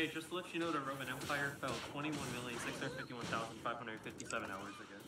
Hey, just to let you know, the Roman Empire fell 21,651,557 hours ago.